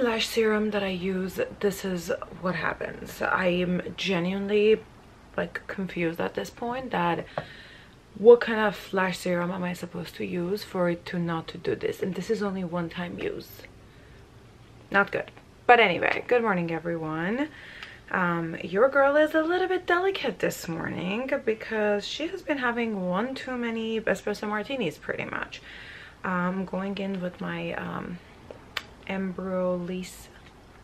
lash serum that I use, this is what happens. I am genuinely like confused at this point that what kind of lash serum am I supposed to use for it to not to do this? And this is only one time use. Not good. But anyway, good morning everyone. Um, your girl is a little bit delicate this morning because she has been having one too many espresso martinis pretty much. I'm going in with my um, Embryolisse,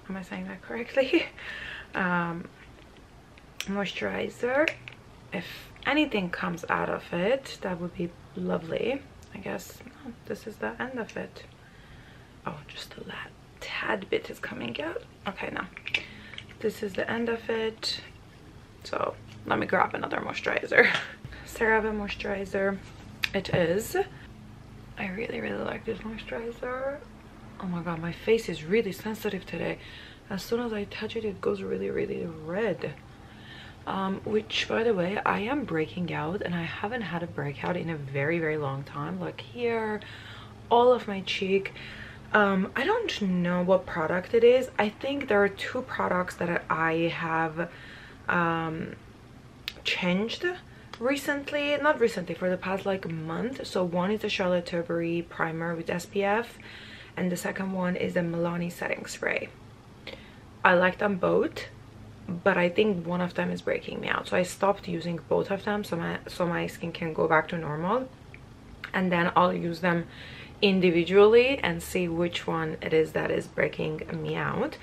am I saying that correctly? um, moisturizer. If anything comes out of it, that would be lovely. I guess this is the end of it. Oh, just a tad bit is coming out. Okay, now this is the end of it. So let me grab another moisturizer. CeraVe moisturizer. It is. I really, really like this moisturizer oh my god my face is really sensitive today. As soon as i touch it it goes really really red. Um, which by the way i am breaking out and i haven't had a breakout in a very very long time. Like here all of my cheek. Um, i don't know what product it is. I think there are two products that i have um, changed recently not recently for the past like month. So one is the charlotte tilbury primer with spf and the second one is the Milani setting spray. I like them both but I think one of them is breaking me out. So I stopped using both of them so my so my skin can go back to normal. And then I'll use them individually and see which one it is that is breaking me out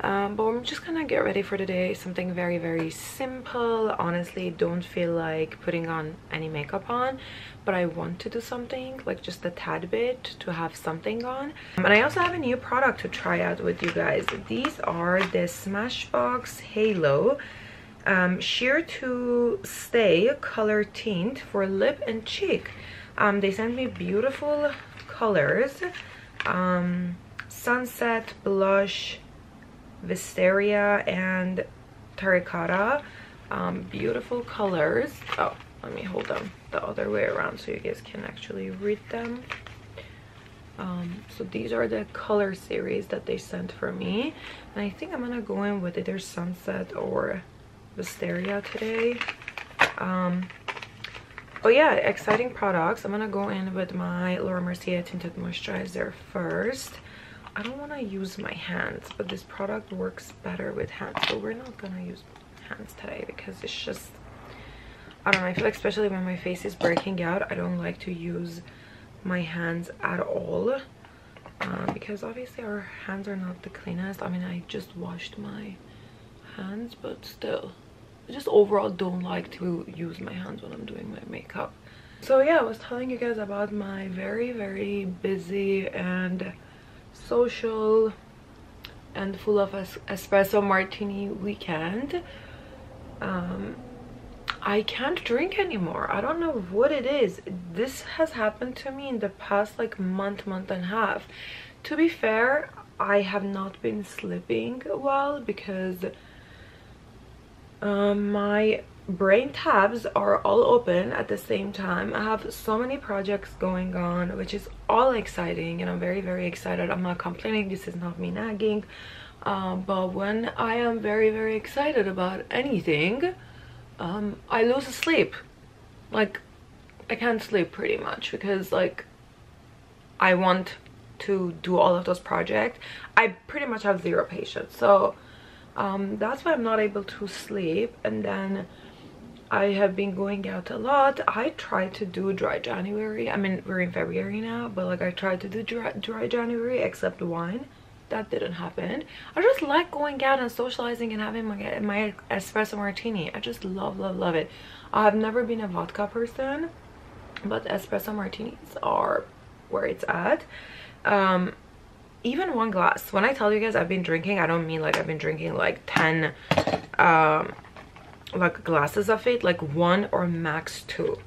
um, but i'm just gonna get ready for the day something very very simple. Honestly don't feel like putting on any makeup on but i want to do something like just a tad bit to have something on. Um, and i also have a new product to try out with you guys. These are the smashbox halo um, sheer to stay color tint for lip and cheek. Um, they sent me beautiful colors. Um, sunset blush Wisteria and Terracotta. Um, beautiful colors. Oh, let me hold them the other way around so you guys can actually read them. Um, so these are the color series that they sent for me. And I think I'm gonna go in with either Sunset or Wisteria today. Um, oh yeah, exciting products. I'm gonna go in with my Laura Mercier Tinted Moisturizer first. I don't want to use my hands, but this product works better with hands. So we're not going to use hands today because it's just, I don't know, I feel like especially when my face is breaking out, I don't like to use my hands at all. Uh, because obviously our hands are not the cleanest. I mean, I just washed my hands, but still. I just overall don't like to use my hands when I'm doing my makeup. So yeah, I was telling you guys about my very, very busy and social and full of es espresso martini weekend um, I can't drink anymore. I don't know what it is. This has happened to me in the past like month, month and a half. To be fair, I have not been sleeping well because um, my brain tabs are all open at the same time. I have so many projects going on which is all exciting and i'm very very excited. I'm not complaining. This is not me nagging. Um, but when i am very very excited about anything um, i lose sleep. Like i can't sleep pretty much because like i want to do all of those projects. I pretty much have zero patience. So um, that's why i'm not able to sleep. And then I have been going out a lot. I tried to do dry January. I mean, we're in February now, but like I tried to do dry, dry January except wine. That didn't happen. I just like going out and socializing and having my, my espresso martini. I just love, love, love it. I've never been a vodka person, but espresso martinis are where it's at. Um, even one glass. When I tell you guys I've been drinking, I don't mean like I've been drinking like 10 um, like glasses of it like one or max two.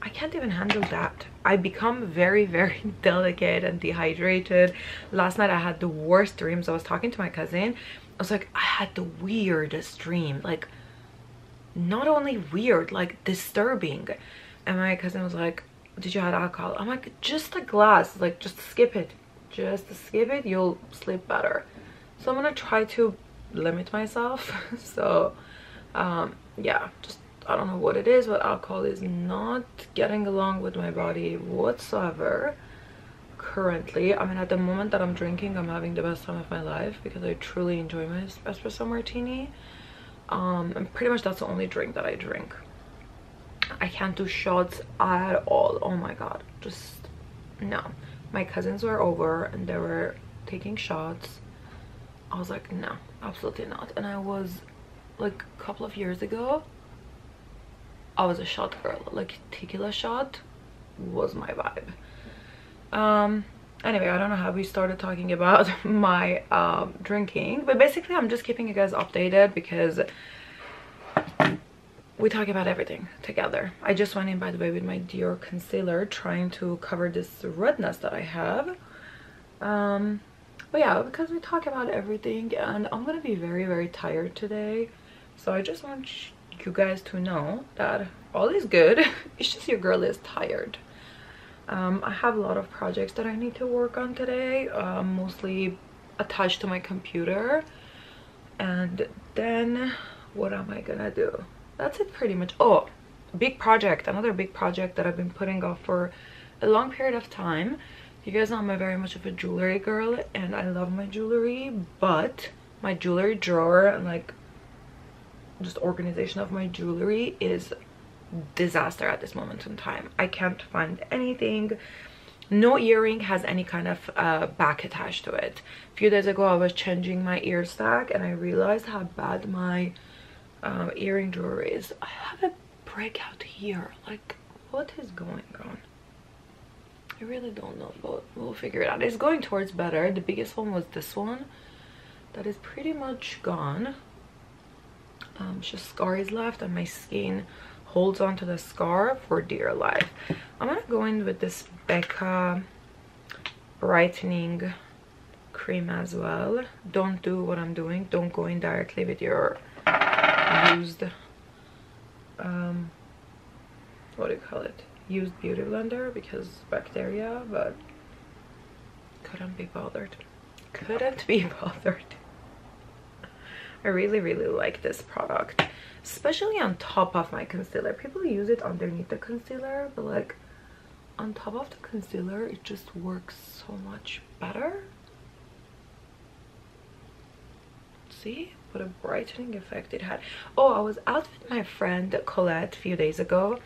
I can't even handle that. I become very very delicate and dehydrated. Last night i had the worst dreams. I was talking to my cousin. I was like i had the weirdest dream. Like not only weird like disturbing. And my cousin was like did you have alcohol? I'm like just a glass. Like just skip it. Just skip it. You'll sleep better. So i'm gonna try to limit myself. So um yeah just i don't know what it is but alcohol is not getting along with my body whatsoever currently. I mean at the moment that i'm drinking i'm having the best time of my life because i truly enjoy my espresso martini. Um and pretty much that's the only drink that i drink. I can't do shots at all. Oh my god. Just no. My cousins were over and they were taking shots. I was like no absolutely not. And i was like a couple of years ago i was a shot girl. Like tequila shot was my vibe. Um anyway i don't know how we started talking about my um drinking but basically i'm just keeping you guys updated because we talk about everything together. I just went in by the way with my dior concealer trying to cover this redness that i have. Um but yeah because we talk about everything and i'm gonna be very very tired today so i just want you guys to know that all is good. It's just your girl is tired. Um, i have a lot of projects that i need to work on today uh, mostly attached to my computer. And then what am i gonna do? That's it pretty much. Oh big project another big project that i've been putting off for a long period of time. You guys know i'm a very much of a jewelry girl and i love my jewelry but my jewelry drawer and like just organization of my jewelry is disaster at this moment in time i can't find anything no earring has any kind of uh, back attached to it a few days ago i was changing my ear stack and i realized how bad my um, earring drawer is i have a breakout here like what is going on I really don't know, but we'll figure it out. It's going towards better. The biggest one was this one. That is pretty much gone. Um, just scars left and my skin holds onto the scar for dear life. I'm gonna go in with this Becca brightening cream as well. Don't do what I'm doing. Don't go in directly with your used, um, what do you call it? used beauty blender because bacteria but couldn't be bothered couldn't be bothered i really really like this product. Especially on top of my concealer. People use it underneath the concealer but like on top of the concealer it just works so much better. See? What a brightening effect it had. Oh i was out with my friend colette a few days ago.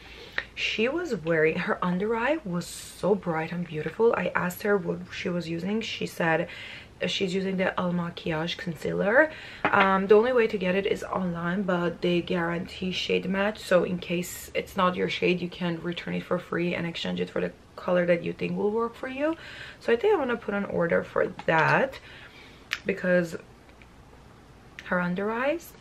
She was wearing her under eye was so bright and beautiful. I asked her what she was using. She said she's using the El Makiage concealer. Um, the only way to get it is online but they guarantee shade match. So in case it's not your shade you can return it for free and exchange it for the color that you think will work for you. So i think i'm gonna put an order for that because her under eyes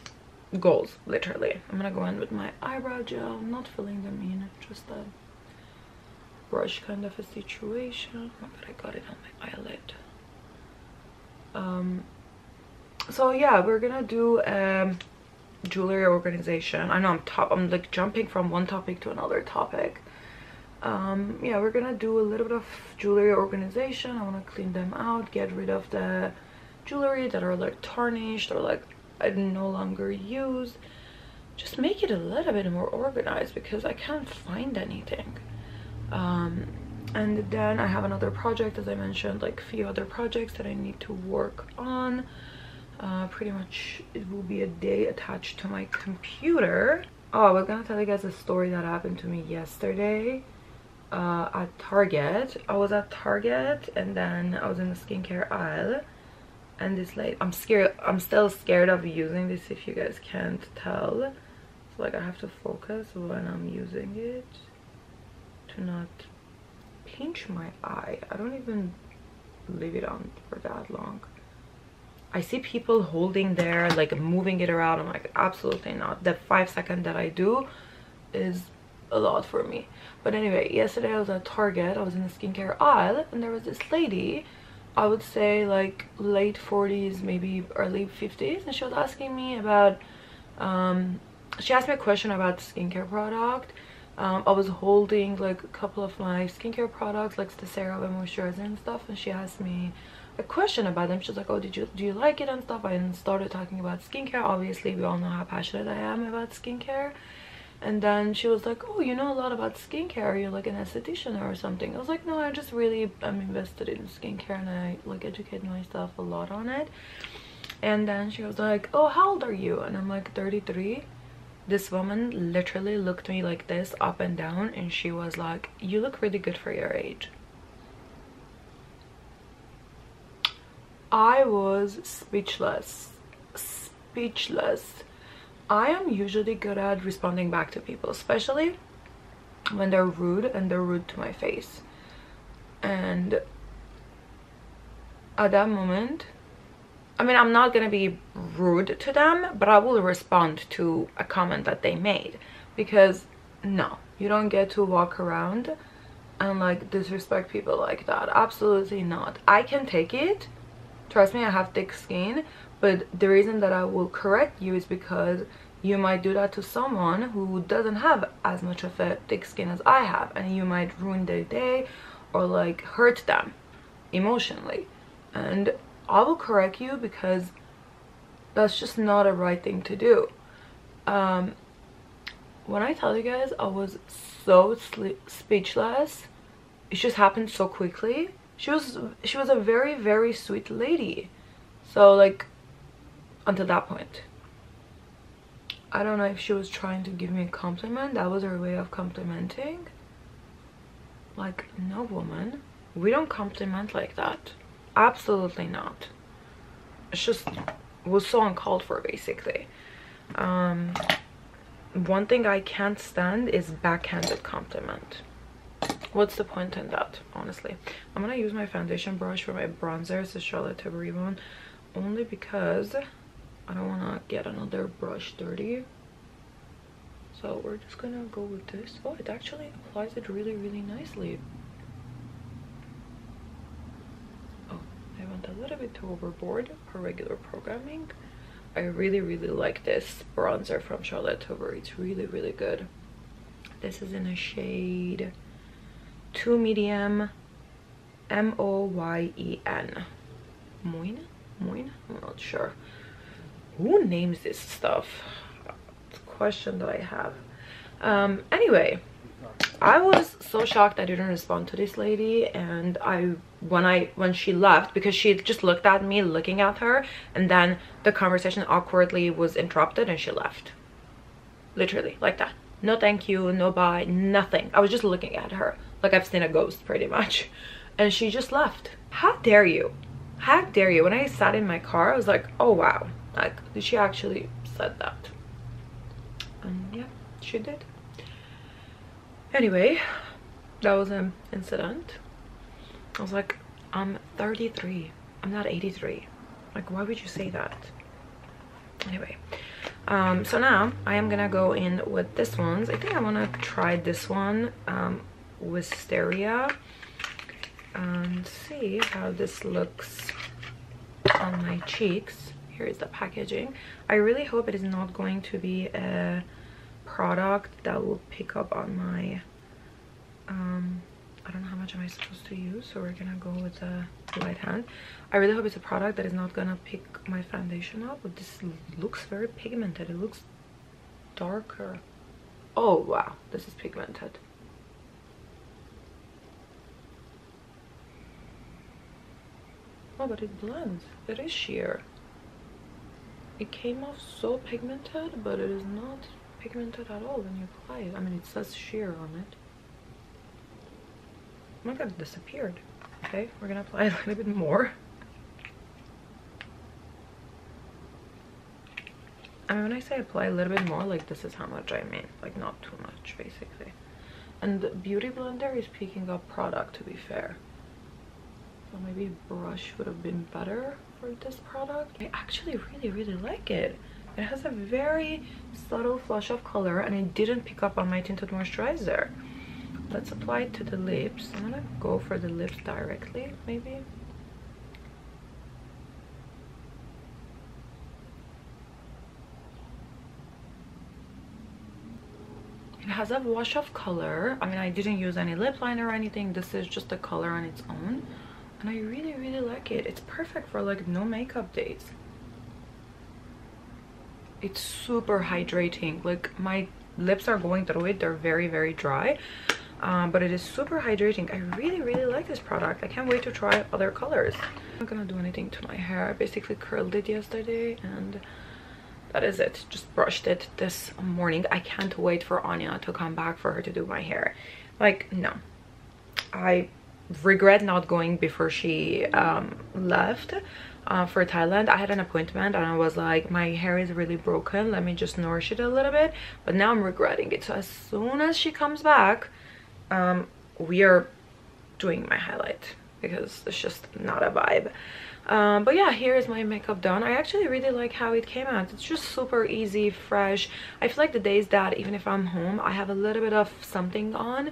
goals literally. I'm gonna go in with my eyebrow gel. I'm not filling them in. Just a brush kind of a situation. Oh, but i got it on my eyelid um so yeah we're gonna do um jewelry organization. I know i'm top i'm like jumping from one topic to another topic. Um yeah we're gonna do a little bit of jewelry organization. I want to clean them out get rid of the jewelry that are like tarnished or like I no longer use. Just make it a little bit more organized because I can't find anything. Um, and then I have another project as I mentioned like a few other projects that I need to work on. Uh, pretty much it will be a day attached to my computer. Oh I was gonna tell you guys a story that happened to me yesterday uh, at Target. I was at Target and then I was in the skincare aisle and this light i'm scared i'm still scared of using this if you guys can't tell. So like i have to focus when i'm using it to not pinch my eye i don't even leave it on for that long i see people holding there like moving it around i'm like absolutely not the five second that i do is a lot for me but anyway yesterday i was at target i was in the skincare aisle and there was this lady I would say like late 40s, maybe early 50s. And she was asking me about, um, she asked me a question about skincare product. Um, I was holding like a couple of my skincare products like the serum and moisturizer and stuff and she asked me a question about them. She's like oh did you do you like it and stuff? I started talking about skincare. Obviously we all know how passionate I am about skincare. And then she was like oh you know a lot about skincare. You're like an esthetician or something. I was like no I just really i'm invested in skincare and I like educate myself a lot on it. And then she was like oh how old are you? And I'm like 33 this woman literally looked me like this up and down and she was like you look really good for your age. I was speechless. Speechless. I am usually good at responding back to people especially when they're rude and they're rude to my face. And at that moment I mean, I'm not going to be rude to them, but I will respond to a comment that they made. Because, no, you don't get to walk around and, like, disrespect people like that. Absolutely not. I can take it. Trust me, I have thick skin. But the reason that I will correct you is because you might do that to someone who doesn't have as much of a thick skin as I have. And you might ruin their day or, like, hurt them emotionally. And I will correct you because that's just not a right thing to do. Um, when I tell you guys I was so speechless, it just happened so quickly. She was she was a very very sweet lady. So like until that point. I don't know if she was trying to give me a compliment. That was her way of complimenting. Like, no woman. We don't compliment like that absolutely not. It's just was so uncalled for basically. Um one thing i can't stand is backhanded compliment. What's the point in that honestly? I'm gonna use my foundation brush for my bronzer it's a charlotte tilbury one only because i don't want to get another brush dirty. So we're just gonna go with this. Oh it actually applies it really really nicely went a little bit too overboard for regular programming. I really, really like this bronzer from Charlotte Tilbury. It's really, really good. This is in a shade 2 medium M-O-Y-E-N. Moyne? Moyne? I'm not sure. Who names this stuff? It's a question that I have. Um, anyway, I was so shocked I didn't respond to this lady and I when I when she left because she just looked at me looking at her and then the conversation awkwardly was interrupted and she left. Literally like that. No thank you, no bye, nothing. I was just looking at her like I've seen a ghost pretty much. And she just left. How dare you? How dare you? When I sat in my car, I was like, oh wow. Like, she actually said that? And yeah, she did anyway that was an incident. I was like i'm 33 i'm not 83 like why would you say that? Anyway um so now i am gonna go in with this ones. I think i want to try this one um wisteria and see how this looks on my cheeks. Here is the packaging. I really hope it is not going to be a product that will pick up on my um i don't know how much am i supposed to use so we're gonna go with the light hand. I really hope it's a product that is not gonna pick my foundation up but this looks very pigmented. It looks darker. Oh wow. This is pigmented. Oh but it blends. It is sheer. It came off so pigmented but it is not pigmented at all when you apply it. I mean, it says sheer on it. Oh my god, it disappeared. Okay, we're gonna apply a little bit more. I mean, when I say apply a little bit more, like this is how much I mean. Like not too much, basically. And the Beauty Blender is picking up product, to be fair. So maybe brush would have been better for this product. I actually really, really like it. It has a very subtle flush of color and it didn't pick up on my tinted moisturizer. Let's apply it to the lips. I'm gonna go for the lips directly, maybe. it has a wash of color i mean i didn't use any lip liner or anything this is just the color on its own and i really really like it it's perfect for like no makeup days it's super hydrating. Like my lips are going through it. They're very very dry. Um, but it is super hydrating. I really really like this product. I can't wait to try other colors. I'm not gonna do anything to my hair. I basically curled it yesterday and that is it. Just brushed it this morning. I can't wait for anya to come back for her to do my hair. Like no. I regret not going before she um, left uh, for Thailand. I had an appointment and I was like, my hair is really broken. Let me just nourish it a little bit. But now I'm regretting it. So as soon as she comes back, um, we are doing my highlight because it's just not a vibe. Um, but yeah, here is my makeup done. I actually really like how it came out. It's just super easy, fresh. I feel like the days that even if I'm home, I have a little bit of something on.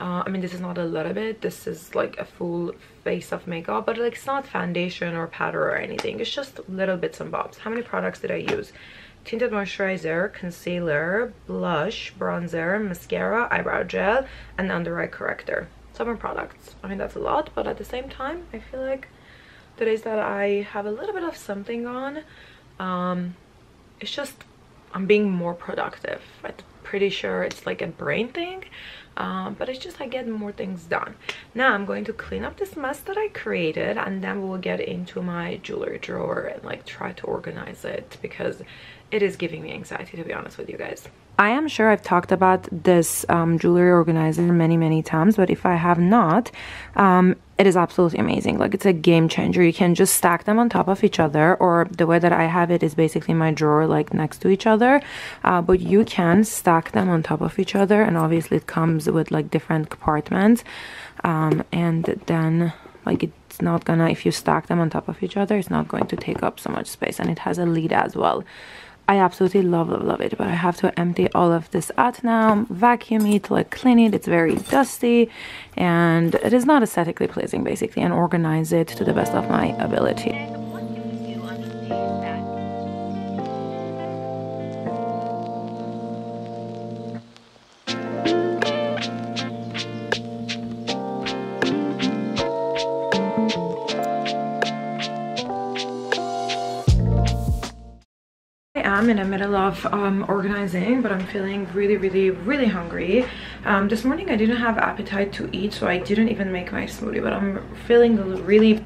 Uh, I mean, this is not a little bit. This is like a full face of makeup, but like it's not foundation or powder or anything. It's just little bits and bobs. How many products did I use? tinted moisturizer, concealer, blush, bronzer, mascara, eyebrow gel, and under eye corrector. Seven products. I mean, that's a lot, but at the same time, I feel like the days that I have a little bit of something on, um, it's just, I'm being more productive. I'm pretty sure it's like a brain thing um, but it's just I get more things done. Now I'm going to clean up this mess that I created and then we'll get into my jewelry drawer and like try to organize it because it is giving me anxiety to be honest with you guys. I am sure I've talked about this um, jewelry organizer many, many times, but if I have not, um, it is absolutely amazing. Like it's a game changer. You can just stack them on top of each other, or the way that I have it is basically my drawer like next to each other. Uh, but you can stack them on top of each other, and obviously it comes with like different compartments. Um, and then like it's not gonna if you stack them on top of each other, it's not going to take up so much space, and it has a lid as well. I absolutely love, love, love it. But I have to empty all of this out now, vacuum it, like clean it. It's very dusty and it is not aesthetically pleasing basically and organize it to the best of my ability. Um, organizing but i'm feeling really really really hungry. Um, this morning i didn't have appetite to eat so i didn't even make my smoothie but i'm feeling really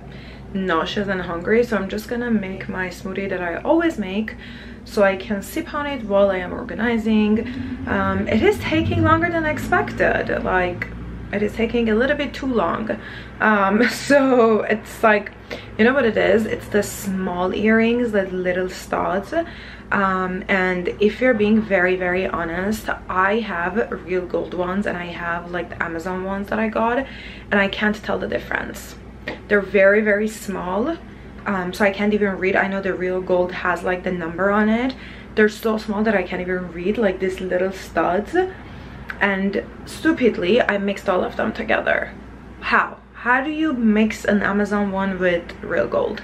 nauseous and hungry so i'm just gonna make my smoothie that i always make so i can sip on it while i am organizing. Um, it is taking longer than expected like it is taking a little bit too long. Um, so it's like you know what it is? It's the small earrings the little studs um, and if you're being very very honest i have real gold ones and i have like the amazon ones that i got and i can't tell the difference. They're very very small um, so i can't even read. I know the real gold has like the number on it. They're so small that i can't even read like these little studs. And stupidly i mixed all of them together. How? How do you mix an amazon one with real gold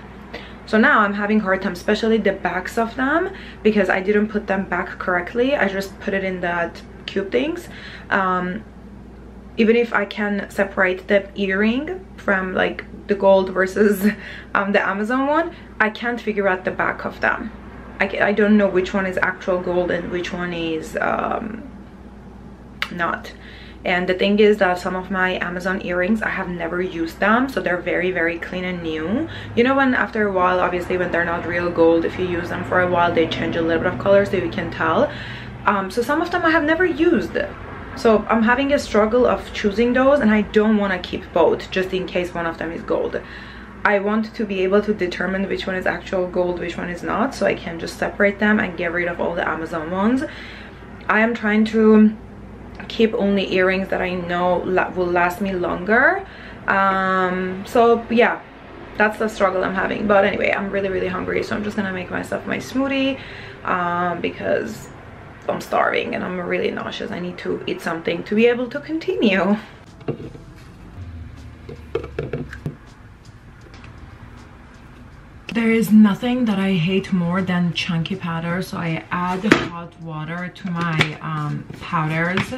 so now i'm having hard time especially the backs of them because i didn't put them back correctly. I just put it in that cube things. Um, even if i can separate the earring from like the gold versus um, the amazon one i can't figure out the back of them. I, I don't know which one is actual gold and which one is um, not and the thing is that some of my amazon earrings i have never used them so they're very very clean and new. You know when after a while obviously when they're not real gold if you use them for a while they change a little bit of color so you can tell. Um, so some of them i have never used. So i'm having a struggle of choosing those and i don't want to keep both just in case one of them is gold. I want to be able to determine which one is actual gold, which one is not, so I can just separate them and get rid of all the Amazon ones. I am trying to keep only earrings that I know la will last me longer. Um, so yeah that's the struggle I'm having. But anyway I'm really really hungry so I'm just gonna make myself my smoothie um, because I'm starving and I'm really nauseous. I need to eat something to be able to continue there is nothing that I hate more than chunky powder so I add hot water to my um, powders.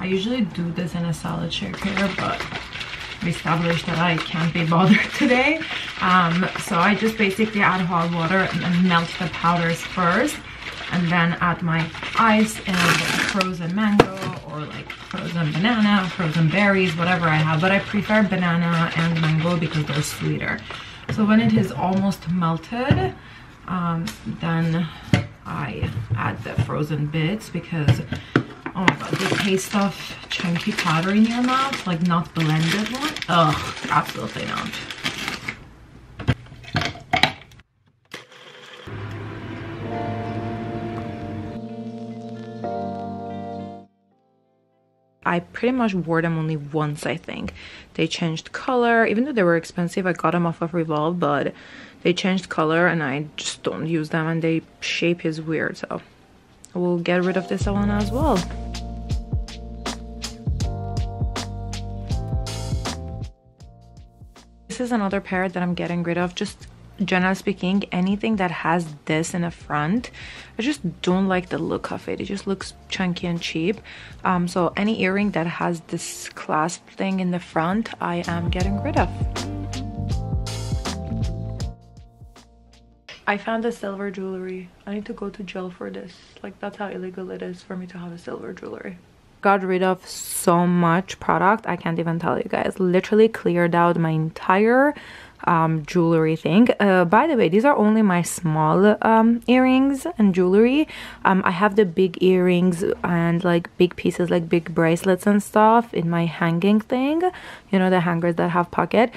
I usually do this in a salad shaker but we established that I can't be bothered today. Um, so I just basically add hot water and melt the powders first and then add my ice and frozen mango or like frozen banana frozen berries whatever I have. But I prefer banana and mango because they're sweeter so when it is almost melted um, then I add the frozen bits because oh my god the taste of chunky powder in your mouth like not blended one. Ugh absolutely not I pretty much wore them only once, I think. They changed color, even though they were expensive, I got them off of Revolve, but they changed color and I just don't use them and they shape is weird, so we'll get rid of this one as well. This is another pair that I'm getting rid of just generally speaking anything that has this in the front i just don't like the look of it. It just looks chunky and cheap. Um, so any earring that has this clasp thing in the front i am getting rid of. I found a silver jewelry. I need to go to jail for this. Like that's how illegal it is for me to have a silver jewelry. Got rid of so much product i can't even tell you guys. Literally cleared out my entire um, jewelry thing. Uh, by the way, these are only my small um, earrings and jewelry. Um, I have the big earrings and like big pieces like big bracelets and stuff in my hanging thing. You know, the hangers that have pocket.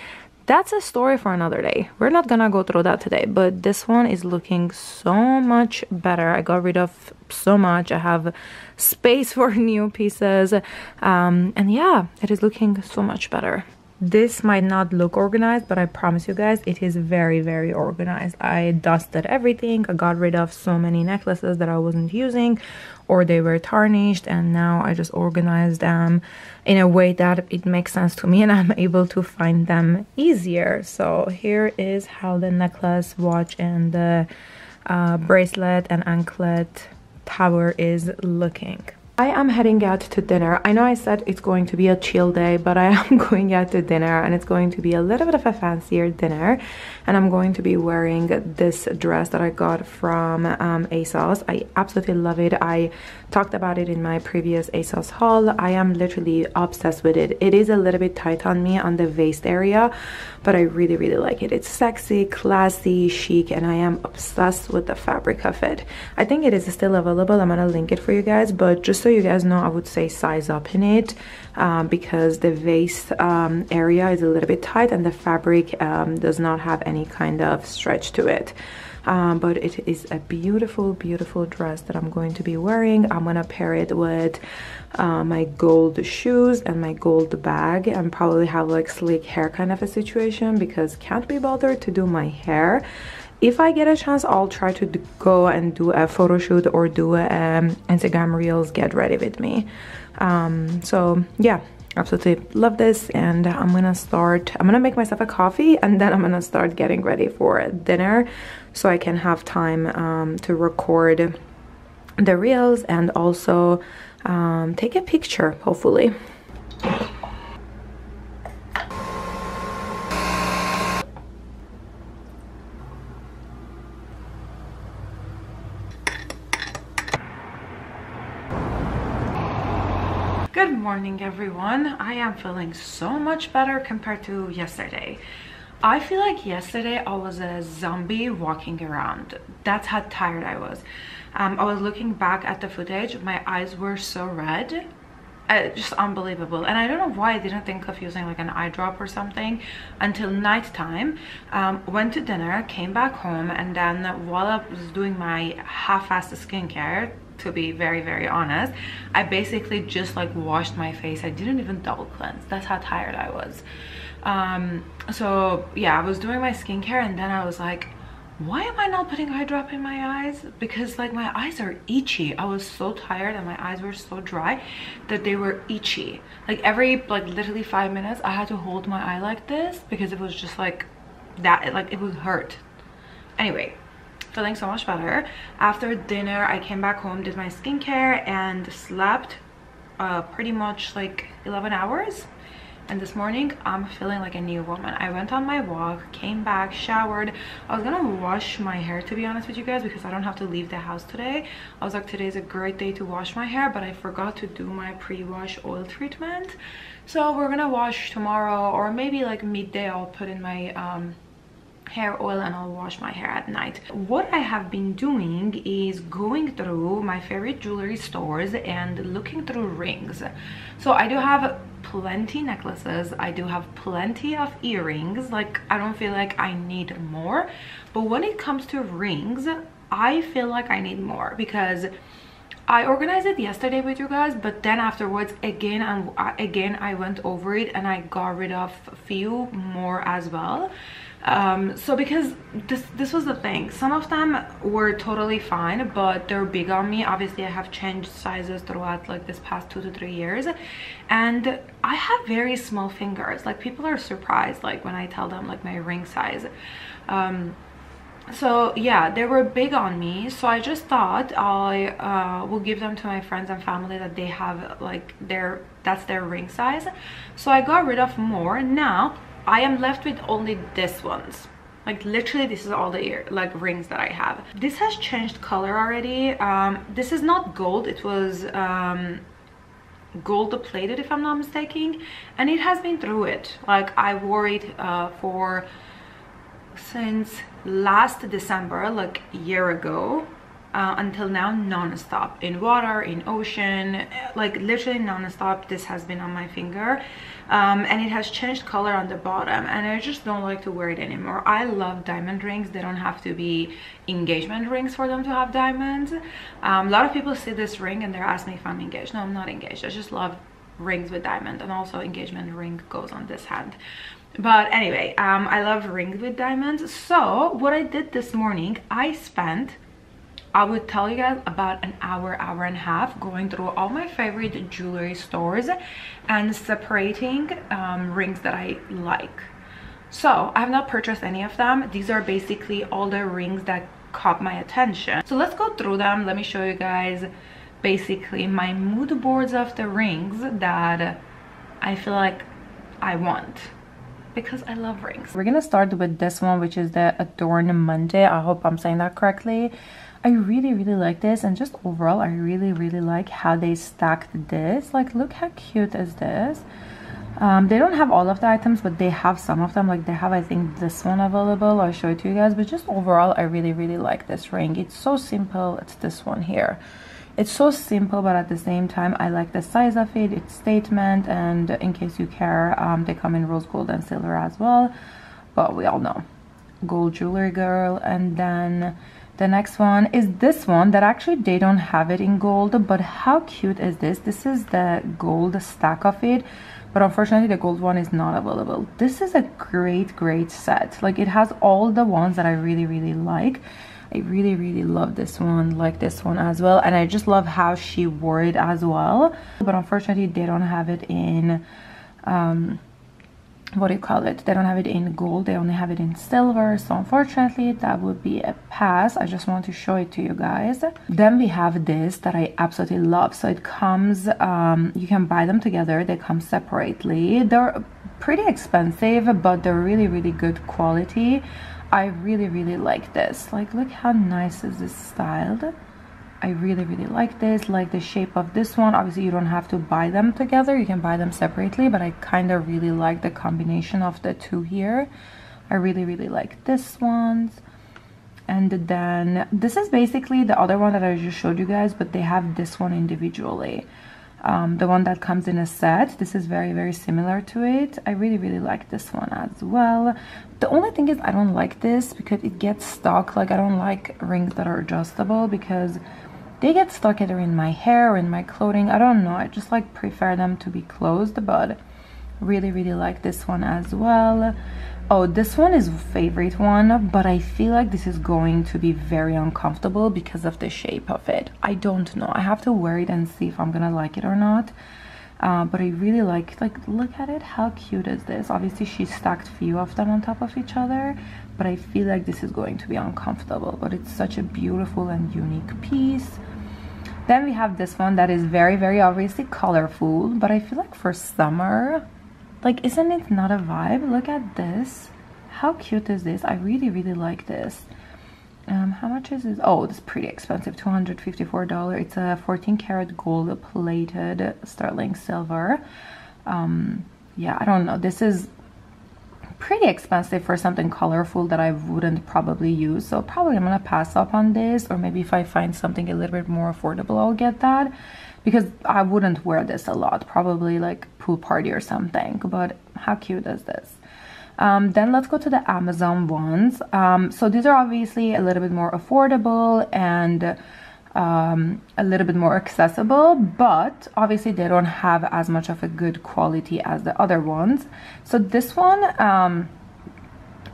That's a story for another day. We're not gonna go through that today, but this one is looking so much better. I got rid of so much. I have space for new pieces. Um, and yeah, it is looking so much better this might not look organized but i promise you guys it is very very organized. I dusted everything. I got rid of so many necklaces that i wasn't using or they were tarnished and now i just organized them in a way that it makes sense to me and i'm able to find them easier. So here is how the necklace watch and the uh, bracelet and anklet tower is looking I am heading out to dinner. I know I said it's going to be a chill day, but I am going out to dinner and it's going to be a little bit of a fancier dinner. And I'm going to be wearing this dress that I got from um, ASOS. I absolutely love it. I talked about it in my previous ASOS haul. I am literally obsessed with it. It is a little bit tight on me on the waist area, but I really, really like it. It's sexy, classy, chic, and I am obsessed with the fabric of it. I think it is still available. I'm gonna link it for you guys, but just so you guys know, I would say size up in it um, because the waist um, area is a little bit tight and the fabric um, does not have any kind of stretch to it. Um, but it is a beautiful beautiful dress that I'm going to be wearing I'm gonna pair it with uh, my gold shoes and my gold bag and probably have like slick hair kind of a situation because can't be bothered to do my hair if I get a chance, I'll try to go and do a photo shoot or do a um, Instagram reels get ready with me. Um, so yeah, absolutely love this and I'm gonna start, I'm gonna make myself a coffee and then I'm gonna start getting ready for dinner so I can have time um, to record the reels and also um, take a picture hopefully. Morning everyone. I am feeling so much better compared to yesterday. I feel like yesterday i was a zombie walking around. That's how tired i was. Um, i was looking back at the footage. My eyes were so red. Uh, just unbelievable. And i don't know why i didn't think of using like an eye drop or something until nighttime. Um, went to dinner came back home and then while i was doing my half-assed skincare to be very very honest i basically just like washed my face. I didn't even double cleanse. That's how tired i was. Um so yeah i was doing my skincare and then i was like why am i not putting eye drop in my eyes? Because like my eyes are itchy. I was so tired and my eyes were so dry that they were itchy. Like every like literally five minutes i had to hold my eye like this because it was just like that like it would hurt. Anyway feeling so much better. After dinner i came back home did my skincare and slept uh, pretty much like 11 hours. And this morning i'm feeling like a new woman. I went on my walk came back showered. I was gonna wash my hair to be honest with you guys because i don't have to leave the house today. I was like today's a great day to wash my hair but i forgot to do my pre-wash oil treatment. So we're gonna wash tomorrow or maybe like midday i'll put in my um hair oil and I'll wash my hair at night. What I have been doing is going through my favorite jewelry stores and looking through rings. So I do have plenty necklaces i do have plenty of earrings like i don't feel like i need more but when it comes to rings i feel like i need more because I organized it yesterday with you guys, but then afterwards, again and uh, again, I went over it and I got rid of a few more as well um so because this this was the thing some of them were totally fine but they're big on me. Obviously i have changed sizes throughout like this past two to three years. And i have very small fingers. Like people are surprised like when i tell them like my ring size. Um so yeah they were big on me. So i just thought i uh, will give them to my friends and family that they have like their that's their ring size. So i got rid of more. Now I am left with only this ones. Like literally this is all the ear like rings that i have. This has changed color already. Um this is not gold. It was um gold plated if i'm not mistaken and it has been through it. Like i wore it uh for since last december like a year ago uh, until now non-stop. In water in ocean like literally non-stop this has been on my finger um, and it has changed color on the bottom and I just don't like to wear it anymore. I love diamond rings. They don't have to be engagement rings for them to have diamonds. Um, a lot of people see this ring and they're asking me if I'm engaged. No I'm not engaged. I just love rings with diamond and also engagement ring goes on this hand. But anyway um, i love rings with diamonds. So what i did this morning i spent I would tell you guys about an hour, hour and a half going through all my favorite jewelry stores and separating um, rings that I like. So I have not purchased any of them. These are basically all the rings that caught my attention. So let's go through them. Let me show you guys basically my mood boards of the rings that I feel like I want because I love rings. We're gonna start with this one, which is the Adornmonde. I hope I'm saying that correctly. I really, really like this. And just overall, I really, really like how they stacked this. Like, look how cute is this. Um, they don't have all of the items, but they have some of them. Like, they have, I think, this one available. I'll show it to you guys. But just overall, I really, really like this ring. It's so simple. It's this one here. It's so simple, but at the same time, I like the size of it. It's statement. And in case you care, um, they come in rose gold and silver as well. But we all know. Gold jewelry girl. And then the next one is this one that actually they don't have it in gold but how cute is this? This is the gold stack of it but unfortunately the gold one is not available. This is a great great set. Like it has all the ones that i really really like. I really really love this one like this one as well and i just love how she wore it as well. But unfortunately they don't have it in um what do you call it? They don't have it in gold they only have it in silver so unfortunately that would be a pass. I just want to show it to you guys. Then we have this that i absolutely love. So it comes um, you can buy them together. They come separately. They're pretty expensive but they're really really good quality. I really really like this. Like look how nice is this styled I really really like this like the shape of this one. Obviously you don't have to buy them together. You can buy them separately but I kind of really like the combination of the two here. I really really like this ones and then this is basically the other one that I just showed you guys but they have this one individually. Um, the one that comes in a set this is very very similar to it. I really really like this one as well. The only thing is I don't like this because it gets stuck. Like I don't like rings that are adjustable because they get stuck either in my hair or in my clothing i don't know i just like prefer them to be closed but really really like this one as well. Oh this one is favorite one but i feel like this is going to be very uncomfortable because of the shape of it. I don't know i have to wear it and see if i'm gonna like it or not uh, but I really like like look at it how cute is this? Obviously she stacked few of them on top of each other but I feel like this is going to be uncomfortable but it's such a beautiful and unique piece then we have this one that is very very obviously colorful but I feel like for summer like isn't it not a vibe look at this how cute is this I really really like this um, how much is this? Oh, it's pretty expensive, $254. It's a 14 karat gold plated sterling silver. Um, yeah, I don't know. This is pretty expensive for something colorful that I wouldn't probably use. So probably I'm gonna pass up on this or maybe if I find something a little bit more affordable, I'll get that because I wouldn't wear this a lot, probably like pool party or something. But how cute is this? Um, then let's go to the Amazon ones. Um, so these are obviously a little bit more affordable and um, a little bit more accessible, but obviously they don't have as much of a good quality as the other ones. So this one um,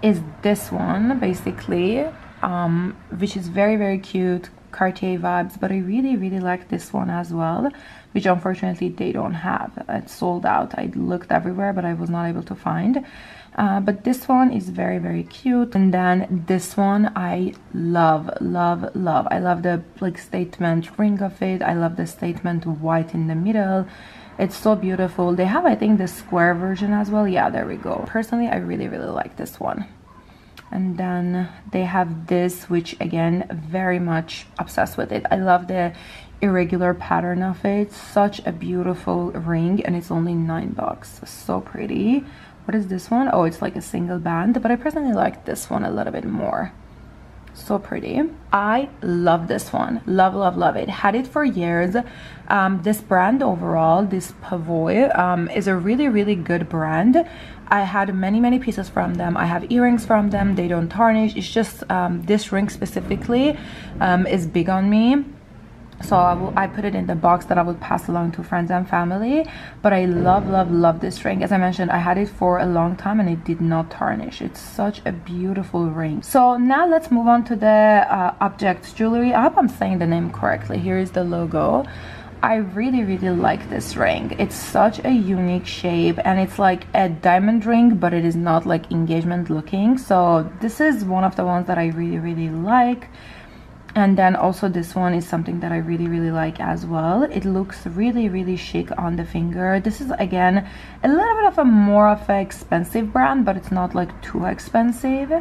is this one basically, um, which is very, very cute, Cartier vibes, but I really, really like this one as well, which unfortunately they don't have. It's sold out. I looked everywhere, but I was not able to find. Uh, but this one is very very cute. And then this one i love love love. I love the like statement ring of it. I love the statement white in the middle. It's so beautiful. They have i think the square version as well. Yeah there we go. Personally i really really like this one. And then they have this which again very much obsessed with it. I love the irregular pattern of it. Such a beautiful ring and it's only nine bucks. So pretty what is this one? Oh, it's like a single band, but I personally like this one a little bit more. So pretty. I love this one. Love, love, love it. Had it for years. Um, this brand overall, this Pavoi, um, is a really, really good brand. I had many, many pieces from them. I have earrings from them. They don't tarnish. It's just um, this ring specifically um, is big on me so I, I put it in the box that I would pass along to friends and family. But I love love love this ring. As I mentioned I had it for a long time and it did not tarnish. It's such a beautiful ring. So now let's move on to the uh, object jewelry. I hope I'm saying the name correctly. Here is the logo. I really really like this ring. It's such a unique shape and it's like a diamond ring but it is not like engagement looking. So this is one of the ones that I really really like and then also this one is something that I really really like as well. It looks really really chic on the finger. This is again a little bit of a more of an expensive brand but it's not like too expensive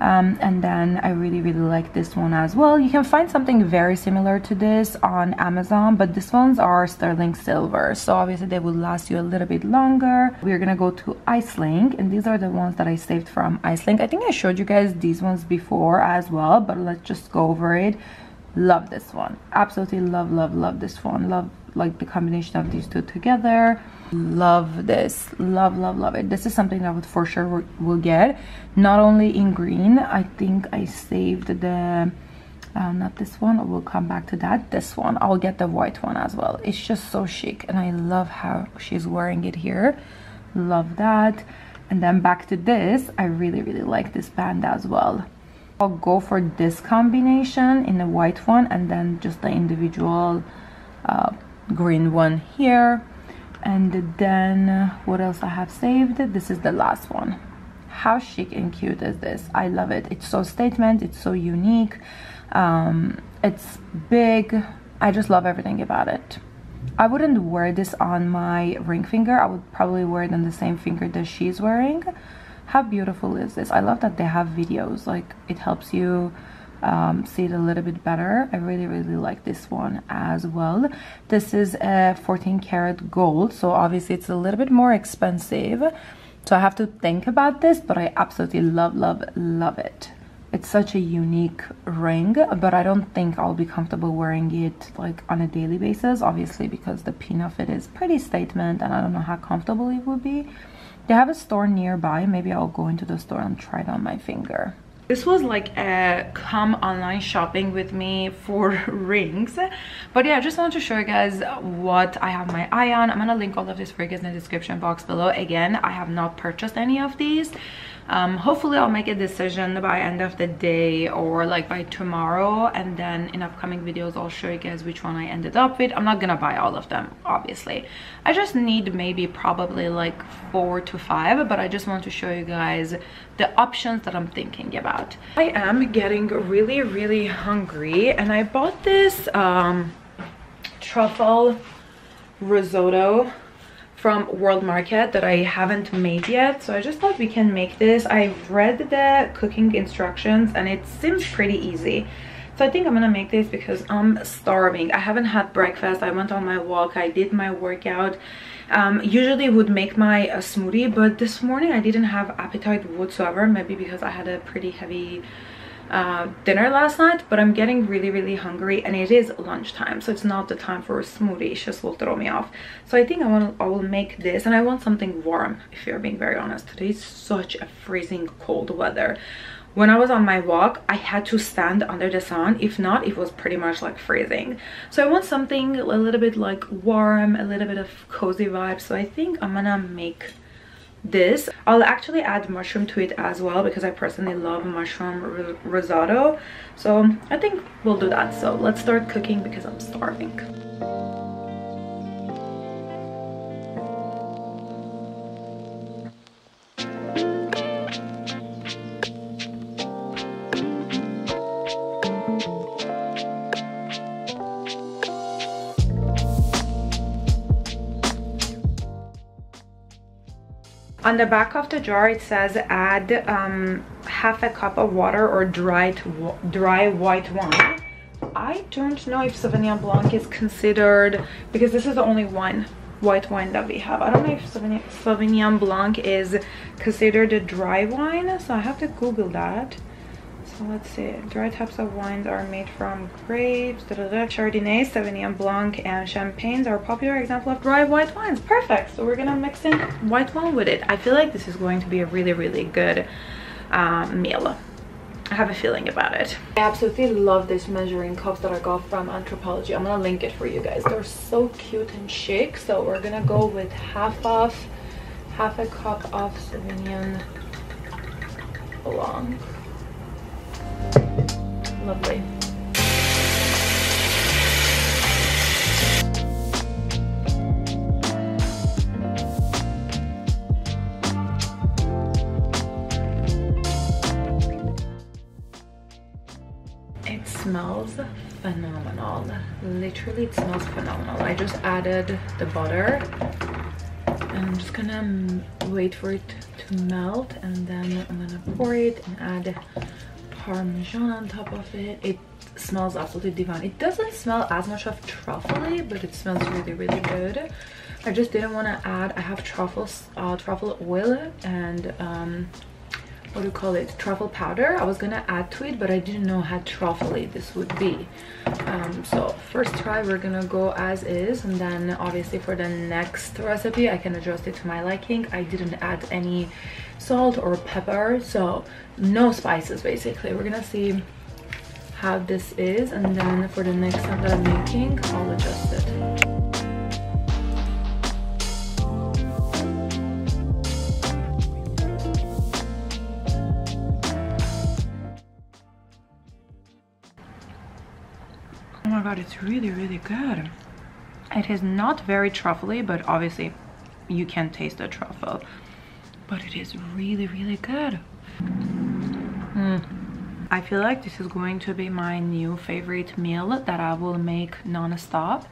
um, and then I really really like this one as well. You can find something very similar to this on Amazon but these ones are sterling silver. So obviously they will last you a little bit longer. We're gonna go to Icelink and these are the ones that I saved from Icelink I think I showed you guys these ones before as well but let's just go over it. Love this one. Absolutely love love love this one. Love like the combination of these two together love this love love love it. This is something i would for sure will get. Not only in green i think i saved the uh, not this one we'll come back to that. This one i'll get the white one as well. It's just so chic and i love how she's wearing it here. Love that. And then back to this i really really like this band as well. I'll go for this combination in the white one and then just the individual uh, green one here and then what else I have saved? This is the last one. How chic and cute is this? I love it. It's so statement it's so unique. Um, it's big. I just love everything about it. I wouldn't wear this on my ring finger. I would probably wear it on the same finger that she's wearing. How beautiful is this? I love that they have videos. Like it helps you um, see it a little bit better. I really, really like this one as well. This is a 14 karat gold, so obviously it's a little bit more expensive. So I have to think about this, but I absolutely love, love, love it. It's such a unique ring, but I don't think I'll be comfortable wearing it like on a daily basis, obviously because the pin of it is pretty statement and I don't know how comfortable it would be. They have a store nearby. Maybe I'll go into the store and try it on my finger. This was like a come online shopping with me for rings. But yeah, I just wanted to show you guys what I have my eye on. I'm gonna link all of this for in the description box below. Again, I have not purchased any of these. Um, hopefully i'll make a decision by end of the day or like by tomorrow and then in upcoming videos i'll show you guys which one i ended up with. I'm not gonna buy all of them obviously. I just need maybe probably like four to five but i just want to show you guys the options that i'm thinking about. I am getting really really hungry and i bought this um truffle risotto from world market that i haven't made yet. So i just thought we can make this. I've read the cooking instructions and it seems pretty easy. So i think i'm gonna make this because i'm starving. I haven't had breakfast. I went on my walk. I did my workout. Um, usually would make my uh, smoothie but this morning i didn't have appetite whatsoever. Maybe because i had a pretty heavy uh, dinner last night but i'm getting really really hungry and it is lunchtime so it's not the time for a smoothie it just will throw me off so i think i want i will make this and i want something warm if you're being very honest today is such a freezing cold weather when I was on my walk, I had to stand under the sun. If not, it was pretty much like freezing. So I want something a little bit like warm, a little bit of cozy vibe. So I think I'm gonna make this. I'll actually add mushroom to it as well because i personally love mushroom risotto. So i think we'll do that. So let's start cooking because i'm starving on the back of the jar it says add um, half a cup of water or dry dry white wine. I don't know if sauvignon blanc is considered because this is the only one white wine that we have. I don't know if sauvignon blanc is considered a dry wine so i have to google that so let's see dry types of wines are made from grapes da, da, da. chardonnay sauvignon blanc and champagnes are a popular example of dry white wines perfect so we're gonna mix in white wine with it i feel like this is going to be a really really good um, meal I have a feeling about it. I absolutely love these measuring cups that I got from Anthropologie. I'm gonna link it for you guys. They're so cute and chic. So we're gonna go with half of, half a cup of Sauvignon Blanc lovely. It smells phenomenal. Literally, it smells phenomenal. I just added the butter. And I'm just gonna wait for it to melt and then I'm gonna pour it and add parmesan on top of it. It smells absolutely divine. It doesn't smell as much of truffle but it smells really really good. I just didn't want to add i have truffles uh, truffle oil and um, what do you call it truffle powder. I was gonna add to it but i didn't know how truffly this would be. Um, so first try we're gonna go as is and then obviously for the next recipe i can adjust it to my liking. I didn't add any salt or pepper so no spices basically. We're gonna see how this is and then for the next time that i'm making i'll adjust it god, it's really, really good. It is not very truffly, but obviously you can taste the truffle. But it is really, really good. Mm. I feel like this is going to be my new favorite meal that I will make non-stop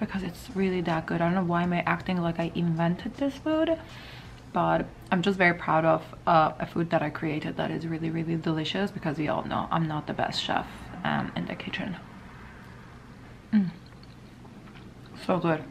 because it's really that good. I don't know why am I acting like I invented this food but I'm just very proud of uh, a food that I created that is really really delicious because we all know I'm not the best chef um, in the kitchen. Mm. So good.